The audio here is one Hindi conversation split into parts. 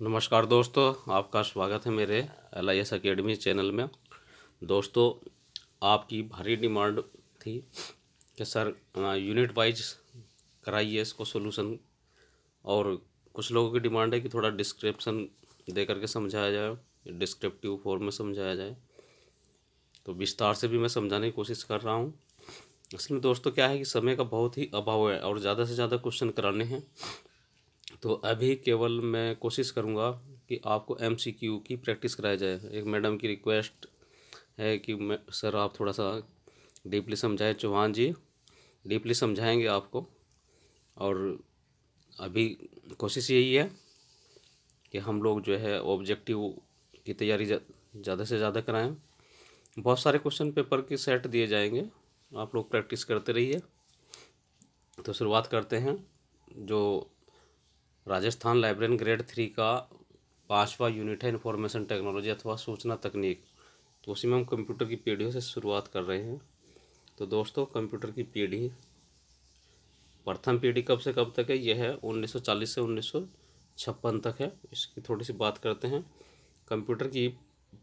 नमस्कार दोस्तों, आपका स्वागत है मेरे L I S academy channel में। दोस्तों, आपकी भारी डिमांड थी कि सर यूनिट वाइज कराइए इसको सोल्यूशन और कुछ लोगों की डिमांड है कि थोड़ा डिस्क्रिप्शन दे करके समझाया जाए डिस्क्रिप्टिव फॉर्म में समझाया जाए। तो विस्तार से भी मैं समझाने की कोशिश कर रहा हूँ। असल में दोस्तों, क्या है कि समय का बहुत ही अभाव है और ज़्यादा से ज़्यादा क्वेश्चन कराने हैं। तो अभी केवल मैं कोशिश करूँगा कि आपको एम सी क्यू की प्रैक्टिस कराया जाए। एक मैडम की रिक्वेस्ट है कि मैं सर आप थोड़ा सा डीपली समझाएँ। चौहान जी डीपली समझाएँगे आपको। और अभी कोशिश यही है कि हम लोग जो है ऑब्जेक्टिव की तैयारी ज़्यादा से ज़्यादा कराएँ। बहुत सारे क्वेश्चन पेपर के सेट दिए जाएँगे। आप लोग प्रैक्टिस करते रहिए। तो शुरुआत करते हैं जो राजस्थान लाइब्रेरी ग्रेड थ्री का पाँचवा यूनिट है इन्फॉर्मेशन टेक्नोलॉजी अथवा सूचना तकनीक। तो उसी में हम कंप्यूटर की पीढ़ियों से शुरुआत कर रहे हैं। तो दोस्तों कंप्यूटर की पीढ़ी, प्रथम पीढ़ी कब से कब तक है? यह है 1940 से उन्नीस छप्पन तक है। इसकी थोड़ी सी बात करते हैं। कंप्यूटर की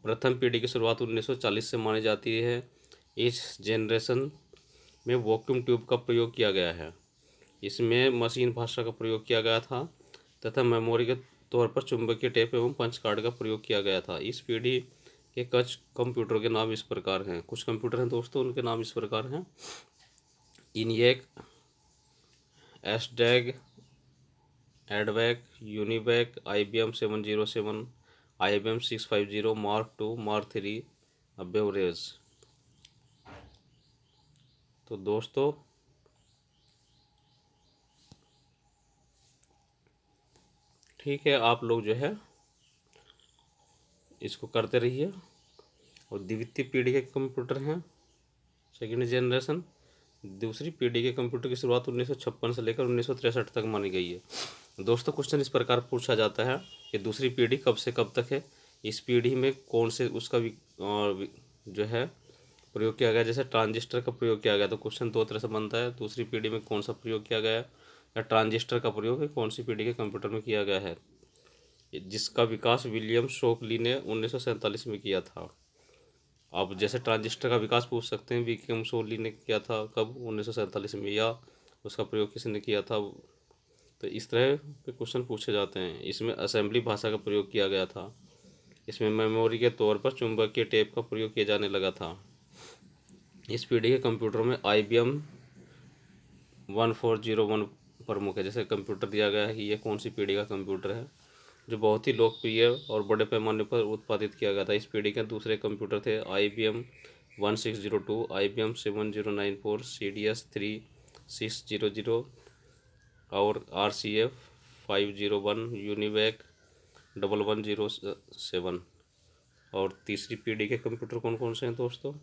प्रथम पीढ़ी की शुरुआत 1940 से मानी जाती है। इस जेनरेशन में वॉक्यूम ट्यूब का प्रयोग किया गया है। इसमें मशीन भाषा का प्रयोग किया गया था। तथा मेमोरी के तौर पर चुंबकीय टेप एवं पंच कार्ड का प्रयोग किया गया था। इस पीढ़ी के कच कंप्यूटर के नाम इस प्रकार हैं। कुछ कंप्यूटर हैं दोस्तों, उनके नाम इस प्रकार हैं। ENIAC एसडेग, EDVAC, UNIVAC I B M seven zero seven I B M six five zero, mark two, mark three beverage तो दोस्तों ठीक है, आप लोग जो है इसको करते रहिए। और द्वितीय पीढ़ी के कंप्यूटर हैं, सेकेंड जनरेशन, दूसरी पीढ़ी के कंप्यूटर की शुरुआत उन्नीस सौ छप्पन से लेकर उन्नीस तक मानी गई है। दोस्तों क्वेश्चन इस प्रकार पूछा जाता है कि दूसरी पीढ़ी कब से कब तक है, इस पीढ़ी में कौन से उसका भी जो है प्रयोग किया गया, जैसे ट्रांजिस्टर का प्रयोग किया गया तो क्वेश्चन दो तरह से बनता है। दूसरी पीढ़ी में कौन सा प्रयोग किया गया या ट्रांजिस्टर का प्रयोग कौन सी पीढ़ी के कंप्यूटर में किया गया है? जिसका विकास विलियम शोकली ने उन्नीस सौ सैंतालीस में किया था। अब जैसे ट्रांजिस्टर का विकास पूछ सकते हैं, विलियम शोकली ने किया था कब? उन्नीस सौ सैंतालीस में, या उसका प्रयोग किसने किया था? तो इस तरह के क्वेश्चन पूछे जाते हैं। इसमें असेंबली भाषा का प्रयोग किया गया था। इसमें मेमोरी के तौर पर चुंबकीय टेप का प्रयोग किया जाने लगा था। इस पीढ़ी के कंप्यूटर में I B M one four zero one प्रमुख है। जैसे कंप्यूटर दिया गया है कि ये कौन सी पीढ़ी का कंप्यूटर है? जो बहुत ही लोकप्रिय और बड़े पैमाने पर उत्पादित किया गया था। इस पीढ़ी के दूसरे कंप्यूटर थे I B M one six zero two I B M seven zero nine four C D S three six zero zero और R C F five zero one UNIVAC double one zero seven और तीसरी पीढ़ी के कंप्यूटर कौन कौन से हैं दोस्तों?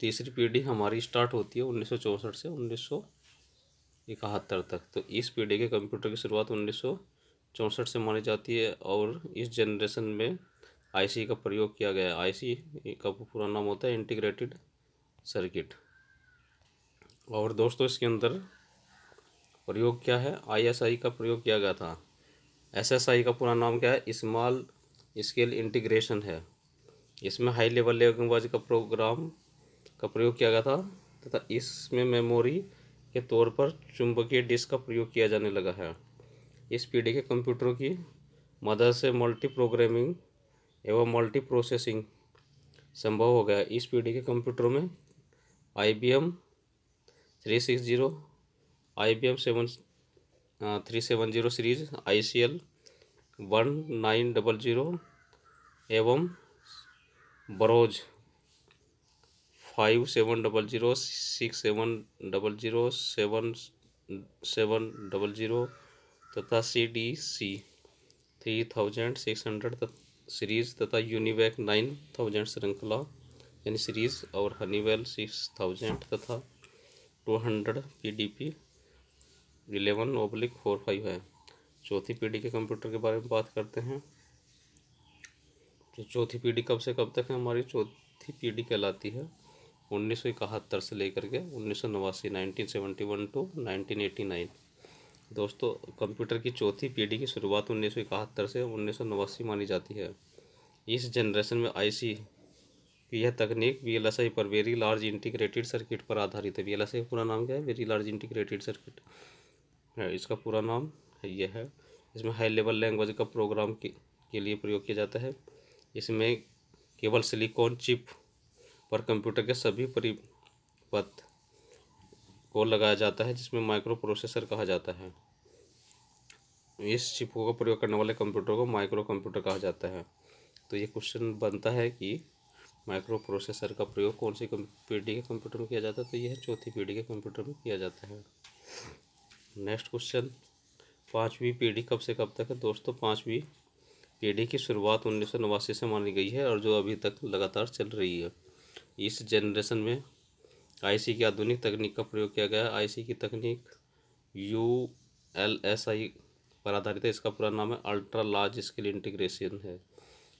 तीसरी पीढ़ी हमारी स्टार्ट होती है उन्नीस सौ चौंसठ से उन्नीस सौ इकहत्तर तक। तो इस पीढ़ी के कंप्यूटर की शुरुआत उन्नीस सौ चौंसठ से मानी जाती है और इस जनरेशन में आईसी का प्रयोग किया गया आईसी का पूरा नाम होता है इंटीग्रेटेड सर्किट और दोस्तों, इसके अंदर प्रयोग क्या है? आईएसआई का प्रयोग किया गया था। एसएसआई का पूरा नाम क्या है? स्मॉल स्केल इंटीग्रेशन है। इसमें हाई लेवल लैंग्वेज का प्रोग्राम का प्रयोग किया गया था तथा इसमें मेमोरी के तौर पर चुंबकीय डिस्क का प्रयोग किया जाने लगा है। इस पीढ़ी के कंप्यूटरों की मदद से मल्टी प्रोग्रामिंग एवं मल्टी प्रोसेसिंग संभव हो गया। इस पीढ़ी के कंप्यूटरों में I B M three six zero I B M seven three seven zero series I C L one nine double zero एवं Burroughs five seven double zero six seven double zero seven seven double zero तथा C D C three thousand six hundred series तथा यूनिवैक नाइन थाउज़ेंड श्रृंखला, यानी सीरीज़ और हनीवेल सिक्स थाउज़ेंड तथा two hundred P D P eleven oblique four five है। चौथी पीढ़ी के कंप्यूटर के बारे में बात करते हैं। तो चौथी पीढ़ी कब से कब तक है हमारी चौथी पीढ़ी कहलाती है? उन्नीस सौ इकहत्तर से लेकर के उन्नीस सौ नवासी nineteen seventy one to nineteen eighty nine. दोस्तों कंप्यूटर की चौथी पीढ़ी की शुरुआत उन्नीस सौ इकहत्तर से उन्नीस सौ नवासी मानी जाती है। इस जनरेशन में आईसी की यह तकनीक वी एल एस आई पर वेरी लार्ज इंटीग्रेटेड सर्किट पर आधारित है। वी एल एस आई पूरा नाम क्या है? वेरी लार्ज इंटीग्रेटेड सर्किट है इसका पूरा नाम यह है। इसमें हाई लेवल लैंग्वेज का प्रोग्राम के, के लिए प्रयोग किया जाता है। इसमें केवल सिलिकॉन चिप पर कंप्यूटर के सभी परिपथ को लगाया जाता है, जिसमें माइक्रो प्रोसेसर कहा जाता है। इस चिपों का प्रयोग करने वाले कंप्यूटर को माइक्रो कंप्यूटर कहा जाता है। तो ये क्वेश्चन बनता है कि माइक्रो प्रोसेसर का प्रयोग कौन सी पीढ़ी के कंप्यूटर में किया जाता है? तो यह चौथी पीढ़ी के कंप्यूटर में किया जाता है। नेक्स्ट क्वेश्चन पाँचवीं पीढ़ी कब से कब तक है? दोस्तों, पाँचवीं पीढ़ी की शुरुआत उन्नीस सौ नवासी से मानी गई है और जो अभी तक लगातार चल रही है। इस जनरेशन में आईसी की आधुनिक तकनीक का प्रयोग किया गया। आईसी की तकनीक यू एल एस आई पर आधारित है। इसका पूरा नाम है अल्ट्रा लार्ज स्केल इंटीग्रेशन है।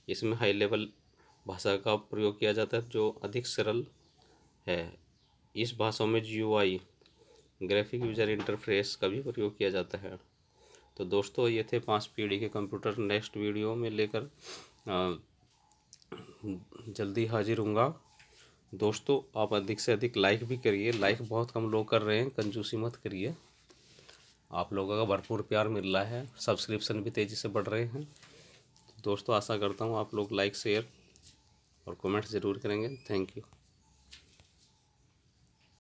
इसमें हाई लेवल भाषा का प्रयोग किया जाता है, जो अधिक सरल है। इस भाषा में G I graphic user interface का भी प्रयोग किया जाता है। तो दोस्तों, ये थे पाँच पीढ़ी के कंप्यूटर नेक्स्ट वीडियो में लेकर जल्दी हाजिर हूँगा दोस्तों, आप अधिक से अधिक लाइक भी करिए। लाइक बहुत कम लोग कर रहे हैं, कंजूसी मत करिए। आप लोगों का भरपूर प्यार मिल रहा है सब्सक्रिप्शन भी तेज़ी से बढ़ रहे हैं। दोस्तों, आशा करता हूँ आप लोग लाइक शेयर और कमेंट ज़रूर करेंगे। Thank you